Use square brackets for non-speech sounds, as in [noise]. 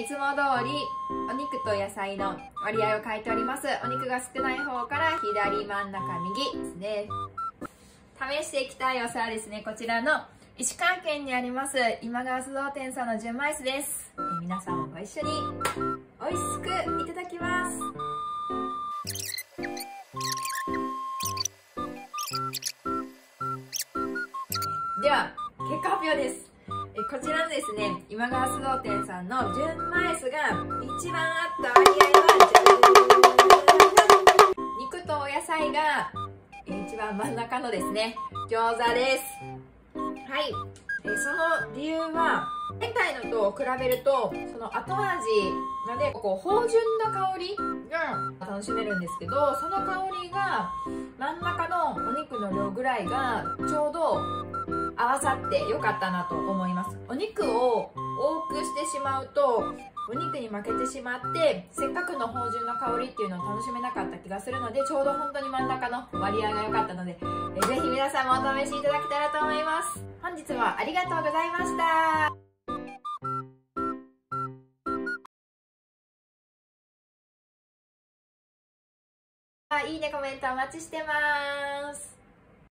いつも通りお肉と野菜の割合を書いております。お肉が少ない方から左真ん中右ですね。試していきたいお皿ですね。こちらの石川県にあります今川須藤店さんの純米酢です、え、皆さんもご一緒に美味しくいただきます。では結果発表です。こちらのですね今川須藤店さんの純米酢が一番あった割合は [laughs] 肉とお野菜が一番真ん中のですね餃子です。はい。えその理由は前回のと比べるとその後味がねこう芳醇な香りが楽しめるんですけどその香りが真ん中のお肉の量ぐらいがちょうど合わさってよかったなと思います。お肉を多くしてしまうとお肉に負けてしまってせっかくの芳醇な香りっていうのを楽しめなかった気がするのでちょうど本当に真ん中の割合が良かったのでえぜひ皆さんもお試しいただけたらと思います。本日はありがとうございました。いいねコメントお待ちしてます。